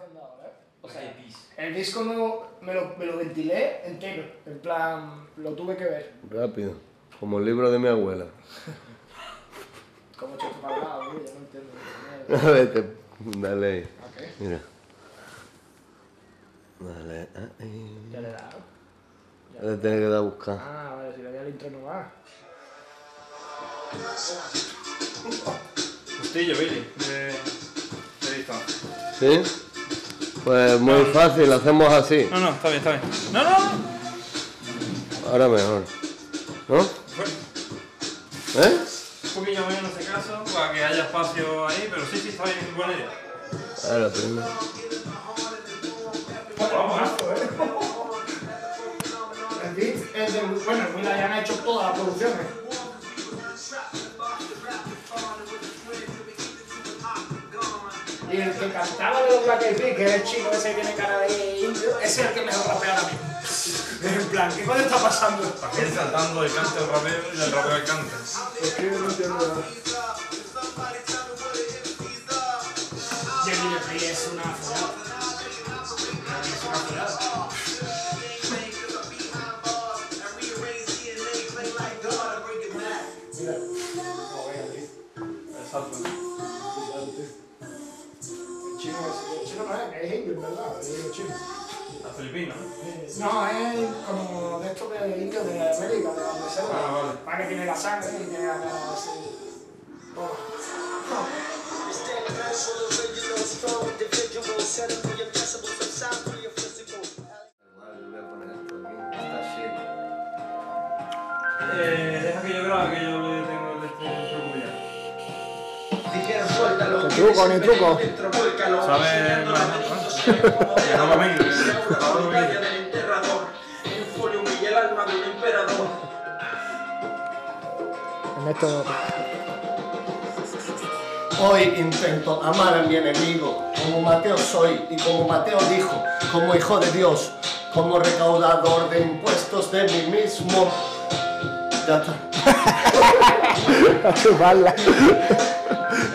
haciendo ahora, ¿eh? O sea, hay pis. el disco no, me, lo, me lo ventilé entero. En plan, lo tuve que ver. Rápido. Como el libro de mi abuela. Como chuto para el yo no entiendo. A ver, te- dale ahí. Ok, Mira. Dale ahí. ya le he dado. Le tienes que dar a buscar. Ah, vale, si le doy al intro no va. Justillo, Billy. De, de distancia. ¿Sí? Pues muy fácil, hacemos así. No, no, está bien, está bien. No, no, no. Ahora mejor. ¿No? ¿Eh? un poquillo menos en este caso, para que haya espacio ahí, pero sí, sí, está bien, buena idea. Ahora primero. Vamos, ¿eh? El beat es de. Bueno, mira, ya han hecho todas las producciones. Y el que cantaba de los Black Eyed Peas, que es el chico ese que tiene cara de indio, ese es el que mejor rapea ahora mismo. En plan, ¿qué coño está pasando? Aquí saltando del cante al rapeo y del rapeo al cante. Es que no entiendo nada. Y el videoclip es una furada. Es una furada. Mira. No, vea, tío. Es, indio, en verdad, es chino. La filipina, ¿no? No, es como de estos de indios de América, de donde sea. Ah, vale. Para que tiene la sangre y tiene la así. Toma. Eh, deja que yo grabe, que yo le tengo el este Ni truco, ni truco. ¿Sabes? No. En esto. Hoy intento amar a mi enemigo, como Mateo soy y como Mateo dijo, como hijo de Dios, como recaudador de impuestos de mí mismo. Ya está.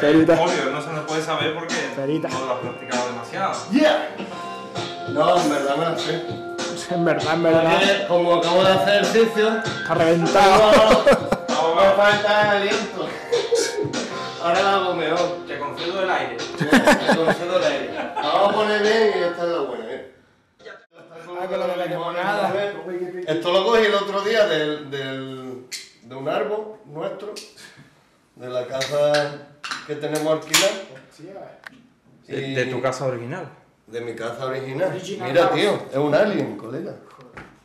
Perita. Obvio, no se nos puede saber porque Perita. no lo has practicado demasiado. ¡Yeah! No, en verdad me la sé. En verdad, en verdad. Porque como acabo de hacer ejercicio, Está reventado. no me falta aliento. Ahora la hago mejor. Te concedo el aire. Me concedo el aire. Vamos a poner bien y esta es la buena. ¿eh? Ah, con lo de la limonada. Esto lo cogí el otro día del, del, de un árbol nuestro, de la casa que tenemos alquilada. De, de tu casa original. De mi casa original. Original Mira, house. tío, es un alien, colega.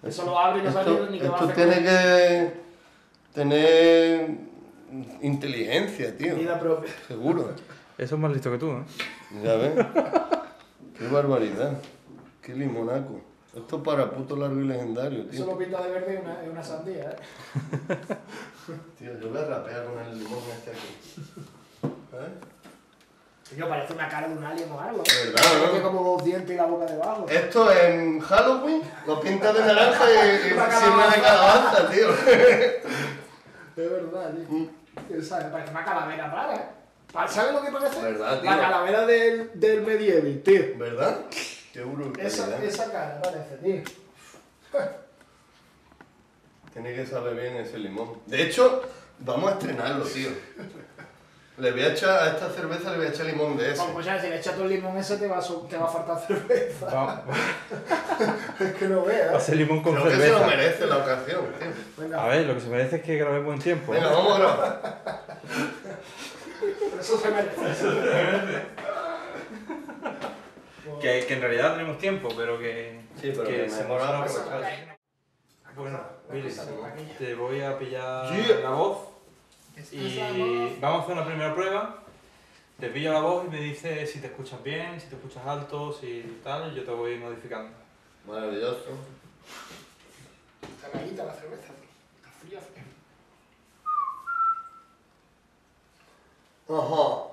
Eso lo abre y no sale Esto, ni que va a esto tiene que tener inteligencia, tío. Vida propia. Seguro. Eso es más listo que tú, ¿eh? Ya ves. Qué barbaridad. Qué limonaco. Esto es para puto largo y legendario, Eso tío. lo pinta de verde y una, es una sandía, ¿eh? Tío, yo voy a rapear con el limón este aquí. ¿Eh? Tío, parece una cara de un alien o algo. ¿Verdad, Tiene no? como dos dientes y la boca debajo. Esto en Halloween lo pintas de naranja y, y Una sirve de calabaza, tío. Es verdad, tío. ¿Sabes? Parece una calavera rara, ¿eh? ¿Sabes lo que parece? ¿Verdad, tío? La calavera del, del medieval, tío. ¿Verdad? Qué brutalidad. Esa, esa cara parece, tío. Tiene que saber bien ese limón. De hecho, vamos a estrenarlo, tío. Le voy a echar a esta cerveza, le voy a echar limón de ese. Bueno, pues ya, si le echas todo el limón ese, te va a, te va a faltar cerveza. Va, Es que no va a veas. ser limón con Creo que se lo cerveza. merece la ocasión, tío. A ver, lo que se merece es que grabemos en tiempo. Venga, vamos a grabar. eso se merece. Que, que en realidad tenemos tiempo, pero que. Sí, pero que se nos- aprovechar. Bueno, Billy, te voy a pillar Yeah. la voz y vamos a hacer una primera prueba. Te pillo la voz y me dices si te escuchas bien, si te escuchas alto, si tal, y yo te voy modificando. Maravilloso. Está caída la cerveza. Está fría, fría. Ajá.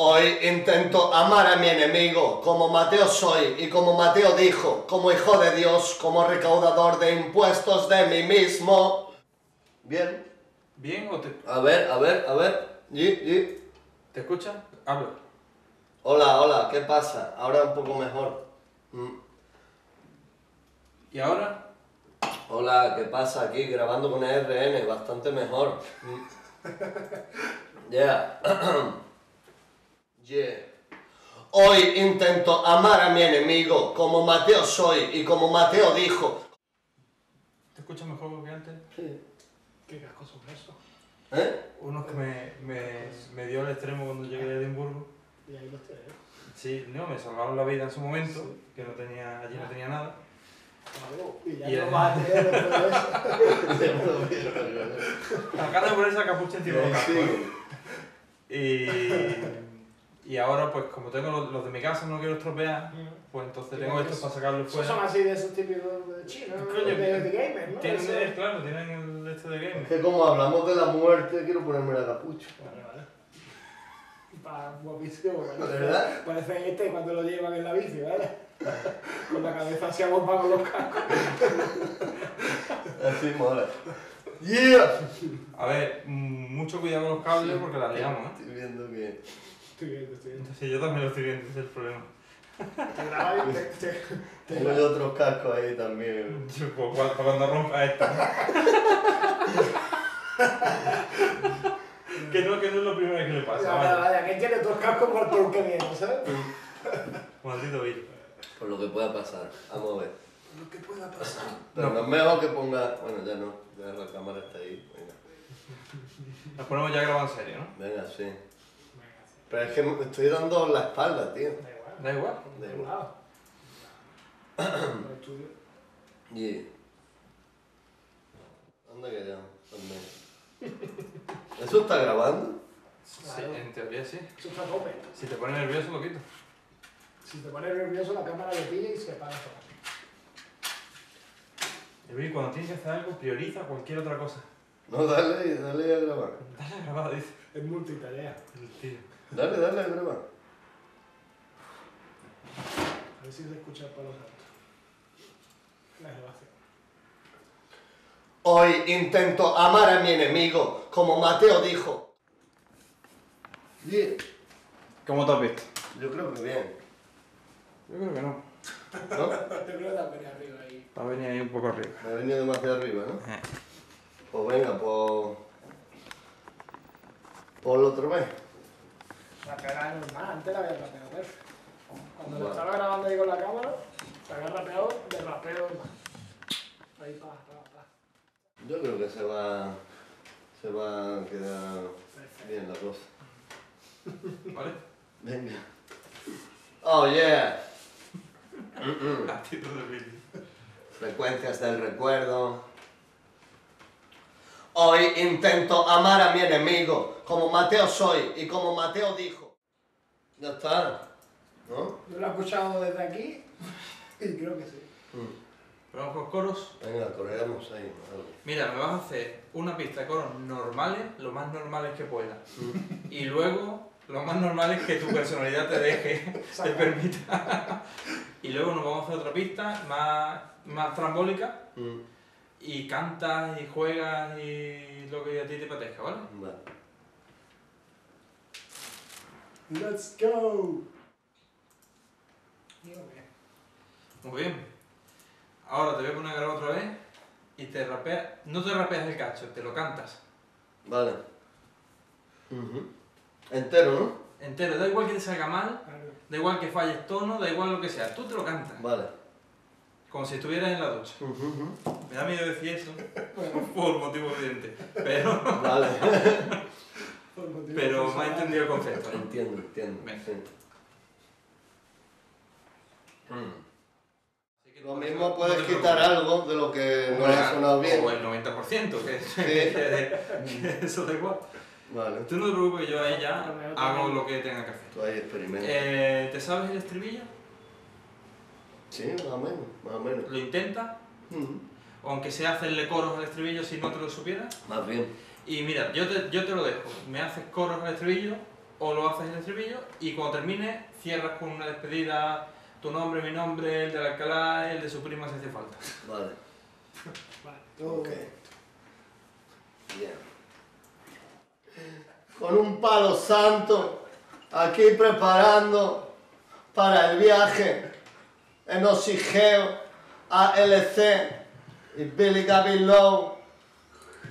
Hoy intento amar a mi enemigo, como Mateo soy y como Mateo dijo, como hijo de Dios, como recaudador de impuestos de mí mismo. Bien. ¿Bien o te, A ver, a ver, a ver. Yi, yi. ¿Te escuchas? Habla. Hola, hola, ¿qué pasa? Ahora un poco mejor. Mm. ¿Y ahora? Hola, ¿qué pasa aquí grabando con RN? Bastante mejor. Mm. Yeah. yeah. Hoy intento amar a mi enemigo como Mateo soy y como Mateo dijo. ¿Te escuchas mejor que antes? ¿Qué cascos son esos? ¿Eh? Unos que me, me, me dio al extremo cuando llegué a Edimburgo. Y ahí los tienes. Sí, no, me salvaron la vida en su momento, que no tenía, allí no tenía nada. Y ya Y no el- vas a tener después de eso. Poner esa capucha encima casco, ¿eh? Sí. Y, y ahora, pues como tengo los, los de mi casa, no quiero estropear, pues entonces Sí, tengo estos para sacarlos Esos son fuera. así de esos típicos de China, Coño, de, de gamer, ¿no? Tienen, Eso- claro, tienen el este de Es game. que como hablamos de la muerte, quiero ponerme la capucha. Vale, vale. Para guapísimo. ¿De verdad? Parece este cuando lo llevan en la bici, ¿vale? Con la cabeza hacia bomba con los cascos. Así mola. Yeah. A ver, mm, mucho cuidado con los cables porque la liamos, ¿eh? Estoy viendo que. Estoy viendo, estoy viendo. Sí, yo también lo estoy viendo, ese es el problema. Te graba y te, te, te Tengo yo otros cascos ahí también. Yo, pues, cuando, cuando rompa esta. que, no, que no es lo primero que le pasa. Ya, vaya, Vaya. que tiene dos cascos por todo el que viene, ¿sabes? Maldito bicho. Por lo que pueda pasar. Vamos a ver. Lo que pueda pasar. Pero no, es mejor que ponga. Bueno, ya no. Ya la cámara está ahí. Venga. Nos ponemos ya a grabar en serio, ¿no? Venga, sí. Pero es que me estoy dando la espalda, tío. Da igual. Da igual. Da igual. Lo. Yeah. Anda que ya. También. ¿Eso está grabando? Sí, Claro. en teoría sí. Eso está a tope. Si te pones nervioso, lo quito. Si te pones nervioso, la cámara le pilla y se apaga sola. Y Luis, cuando tienes que hacer algo, prioriza cualquier otra cosa. No, dale, dale a grabar. Dale a grabar, dice Es multitarea. el tío. Dale, dale a grabar. A ver si se escucha por los altos. La grabación. Hoy intento amar a mi enemigo, como Mateo dijo. Yeah. ¿Cómo te has visto? Yo creo que bien. Yo creo que no. ¿No? Yo creo que también arriba ahí. Va a venir ahí un poco arriba. Me ha venido demasiado arriba, ¿no? Pues venga, pues. Ponlo otra vez. La pegada normal, antes la había rapeado perfecto. Cuando lo estaba grabando ahí con la cámara, se había rapeado de rapeo normal. Ahí pa, pa, pa. Yo creo que se va. Se va a quedar Perfecto. bien la cosa. ¿Vale? Venga. Oh yeah. La actitud del vídeo. Frecuencias del recuerdo. Hoy intento amar a mi enemigo, como Mateo soy y como Mateo dijo. Ya está. ¿No? Yo lo he escuchado desde aquí y creo que sí. Mm. Vamos con coros. Venga, corremos ahí. Mira, me vas a hacer una pista de coros normales, lo más normales que puedas. Y luego, lo más normal es que tu personalidad te deje, te permita. Y luego nos vamos a hacer otra pista más, más trambólica Mm. Y cantas y juegas y lo que a ti te apetezca, ¿vale? Vale. Let's go. Muy bien. Ahora te voy a poner a grabar otra vez y te rapeas, no te rapeas el cacho, te lo cantas. Vale. Ujú. Entero, ¿no? Entero, da igual que te salga mal, da igual que falles tono, da igual lo que sea, tú te lo cantas. Vale. Como si estuvieras en la ducha. Me da miedo decir eso, por motivo evidente. Pero, Vale. Por motivos pero me ha entendido el concepto, ¿no? entiendo, entiendo. Sí. Mm. Así que Lo mismo puedes quitar algo de lo que no Bueno, ha sonado bien. O el 90%, que, Sí. que eso da igual. Vale. Tú no te preocupes, que yo ahí ya hago lo que tenga que hacer. Tú ahí experimenta. Eh, ¿Te sabes el estribillo? Sí, más o menos, más o menos. ¿Lo. O aunque sea hacerle coros al estribillo si no te lo supieras. Más bien. Y mira, yo te, yo te lo dejo. Me haces coros al estribillo o lo haces el estribillo y cuando termine cierras con una despedida, tu nombre, mi nombre, el de Alcalá, el de su prima si hace falta. Vale. Vale. Ok. Bien. Con un palo santo aquí preparando para el viaje en Osigeo, ALC y Billy Gabby Low.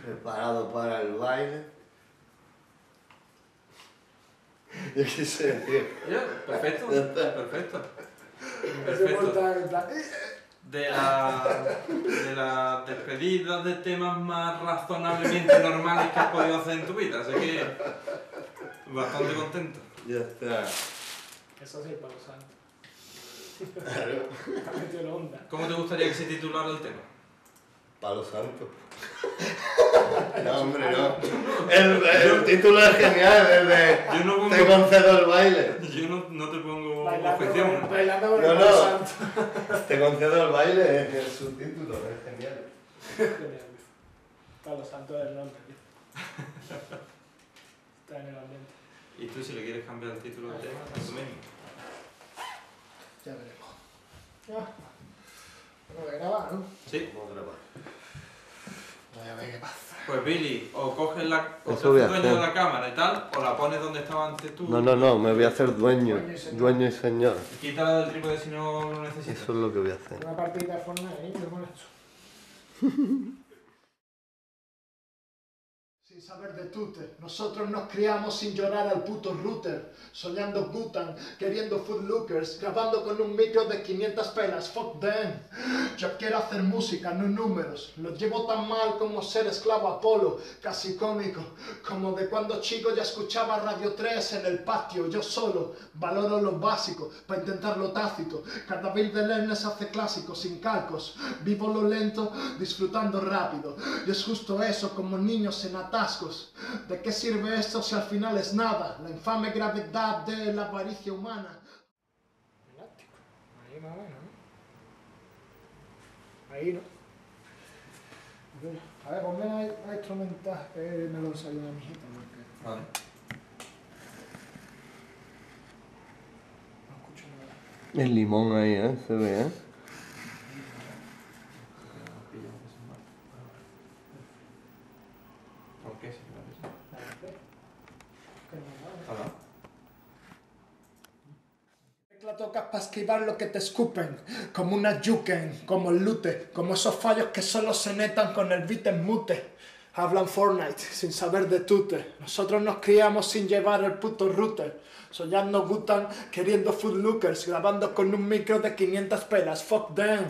Preparado para el baile. Yo qué sé, tío. Ya, perfecto, perfecto. Perfecto. porta en plan, "Eh, De la, de las despedidas de temas más razonablemente normales que has podido hacer en tu vida, así que bastante contento. Ya está. Eso sí, para los santos. Claro. ¿Cómo te gustaría que se titulara el tema? Palo santo. No, hombre, no. El, el título es genial, el de Yo no pongo, Te concedo el baile. yo no, no te pongo Bailando con, objeción. bailando con No, el no. palo santo. Te concedo el baile es el subtítulo, es genial. Genial. Palo santo del nombre. Está en el ambiente. Y tú si le quieres cambiar el título del tema, lo mismo. Ya veremos. Ya. Bueno, que grabar, ¿no? Sí. Vamos a grabar. Voy a ver qué pasa. Pues Billy, o coges la, o te Eso voy a haces dueño de hacer. la cámara y tal, o la pones donde estaba antes tú. No, no, no, me voy a hacer dueño, Dueño y señor. dueño y señor. Quítala del trípode si no lo necesitas. Eso es lo que voy a hacer. Una partida de Fortnite, ¿eh? con esto. Sin saber de tute, nosotros nos criamos sin llorar al puto router, soñando Butan, queriendo foodlookers, grabando con un micro de 500 pelas, fuck them. Yo quiero hacer música, no números, lo llevo tan mal como ser esclavo Apolo, casi cómico, como de cuando chico ya escuchaba Radio 3 en el patio, yo solo, valoro lo básico, para intentar lo tácito, cada vez de Lernes hace clásicos sin calcos, vivo lo lento, disfrutando rápido, y es justo eso, como niños en ¿De qué sirve esto si al final es nada? La infame gravedad de la avaricia humana. Ahí más o menos, ¿no? Ahí, ¿no? A ver, ponme la, la instrumental que me lo enseñó una mijita, porque Vale. no escucho nada. El limón ahí, ¿eh? Se ve, ¿eh? ¿Por qué? Va, Hola. La tocas para esquivar lo que te escupen, como una yuken, como el lute, como esos fallos que solo se netan con el beat en mute. Hablan Fortnite sin saber de tute. Nosotros nos criamos sin llevar el puto router. Soñando Gutan, queriendo foodlookers, grabando con un micro de 500 pelas. Fuck them.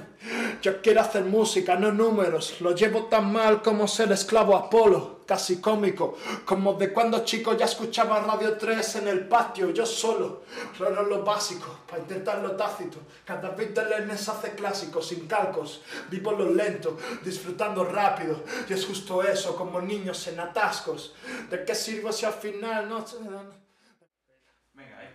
Yo quiero hacer música, no números. Lo llevo tan mal como ser esclavo Apolo. Casi cómico, como de cuando chico ya escuchaba Radio 3 en el patio, yo solo. Raro lo básico, para intentar lo tácito. Cada vez de Lernes hace clásicos, sin calcos. Vivo lo lento, disfrutando rápido. Y es justo eso, como niños en atascos. ¿De qué sirvo si al final no? Venga, ahí.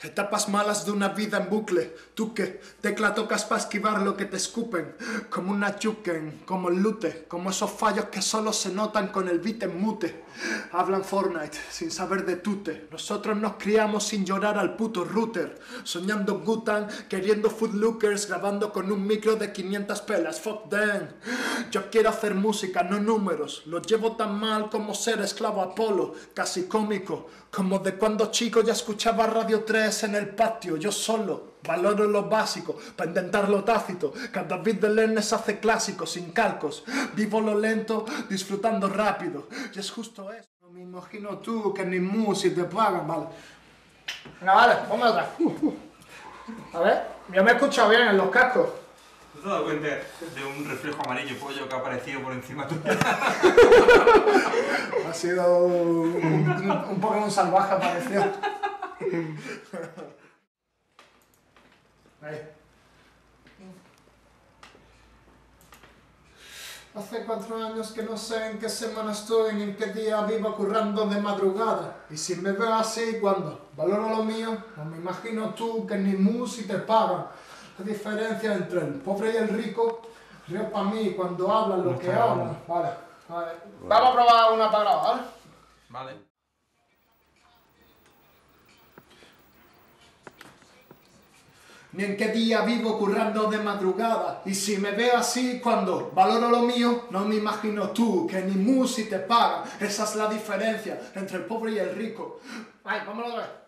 Etapas malas de una vida en bucle. Tú que tecla tocas para esquivar lo que te escupen. Como una chuken, como el lute, como esos fallos que solo se notan con el beat en mute. Hablan Fortnite sin saber de tute. Nosotros nos criamos sin llorar al puto router. Soñando Gutan, queriendo foodlookers, grabando con un micro de 500 pelas. Fuck them. Yo quiero hacer música, no números. Lo llevo tan mal como ser esclavo Apolo, casi cómico. Como de cuando chico ya escuchaba Radio 3 en el patio, yo solo. Valoro lo básico, para intentar lo tácito. Cada vez de Lernes hace clásicos, sin calcos. Vivo lo lento, disfrutando rápido. Y es justo eso. No me imagino tú que ni música te pagan, vale. Venga, vale, ponme otra. A ver, yo me he escuchado bien en los cascos. ¿Te has dado cuenta de un reflejo amarillo pollo que ha aparecido por encima tuya? Ha sido un, un, un Pokémon salvaje apareció. Ahí. Hace cuatro años que no sé en qué semana estoy ni en qué día vivo currando de madrugada. Y si me veo así, cuando valoro lo mío, no me imagino tú que ni música te pagan. La diferencia entre el pobre y el rico, río para mí cuando hablan lo No que hablan. Vale, vale. Vamos a probar una para grabar, ¿vale? Vale. ni en qué día vivo currando de madrugada. Y si me veo así cuando valoro lo mío, no me imagino tú, que ni mu si te pagan. Esa es la diferencia entre el pobre y el rico. Ay, vámonos a ver.